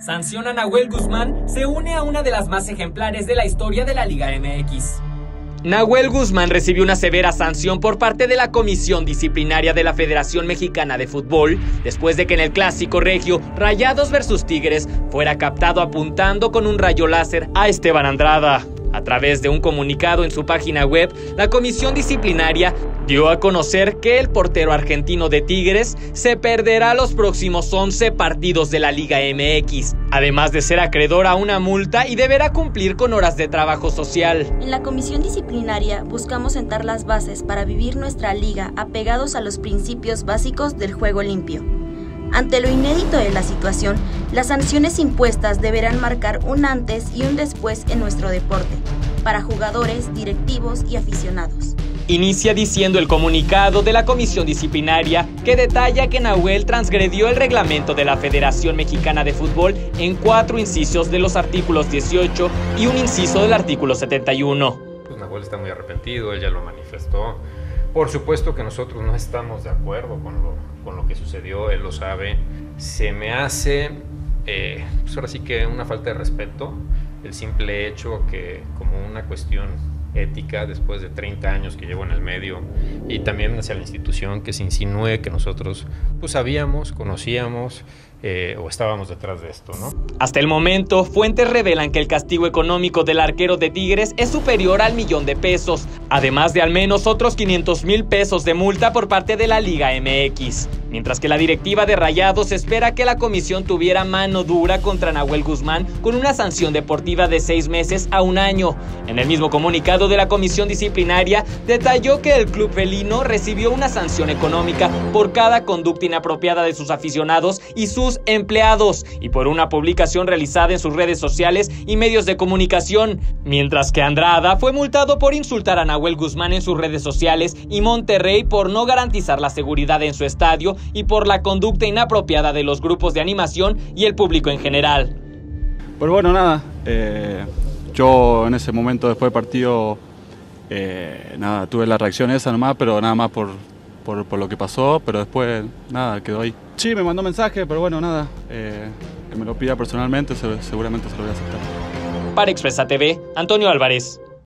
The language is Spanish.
Sanciona Nahuel Guzmán se une a una de las más ejemplares de la historia de la Liga MX. Nahuel Guzmán recibió una severa sanción por parte de la Comisión Disciplinaria de la Federación Mexicana de Fútbol después de que en el clásico regio Rayados vs Tigres fuera captado apuntando con un rayo láser a Esteban Andrada. A través de un comunicado en su página web, la comisión disciplinaria dio a conocer que el portero argentino de Tigres se perderá los próximos 11 partidos de la Liga MX, además de ser acreedor a una multa y deberá cumplir con horas de trabajo social. En la comisión disciplinaria buscamos sentar las bases para vivir nuestra liga apegados a los principios básicos del juego limpio. Ante lo inédito de la situación, las sanciones impuestas deberán marcar un antes y un después en nuestro deporte, para jugadores, directivos y aficionados. Inicia diciendo el comunicado de la comisión disciplinaria que detalla que Nahuel transgredió el reglamento de la Federación Mexicana de Fútbol en cuatro incisos de los artículos 18 y un inciso del artículo 71. Pues Nahuel está muy arrepentido, él ya lo manifestó. Por supuesto que nosotros no estamos de acuerdo con lo, con lo que sucedió, él lo sabe. Se me hace, eh, pues ahora sí que una falta de respeto, el simple hecho que como una cuestión ética después de 30 años que llevo en el medio y también hacia la institución que se insinúe que nosotros pues sabíamos, conocíamos eh, o estábamos detrás de esto, ¿no? Hasta el momento, fuentes revelan que el castigo económico del arquero de Tigres es superior al millón de pesos, además de al menos otros 500 mil pesos de multa por parte de la Liga MX mientras que la directiva de Rayados espera que la comisión tuviera mano dura contra Nahuel Guzmán con una sanción deportiva de seis meses a un año. En el mismo comunicado de la comisión disciplinaria detalló que el club felino recibió una sanción económica por cada conducta inapropiada de sus aficionados y sus empleados y por una publicación realizada en sus redes sociales y medios de comunicación, mientras que Andrada fue multado por insultar a Nahuel Guzmán en sus redes sociales y Monterrey por no garantizar la seguridad en su estadio y por la conducta inapropiada de los grupos de animación y el público en general. Pues bueno, nada, eh, yo en ese momento después del partido, eh, nada, tuve la reacción esa nomás, pero nada más por, por, lo que pasó, pero después nada, quedó ahí. Sí, me mandó mensaje, pero bueno, nada, eh, que me lo pida personalmente, seguramente se lo voy a aceptar. Para Expresa TV, Antonio Álvarez.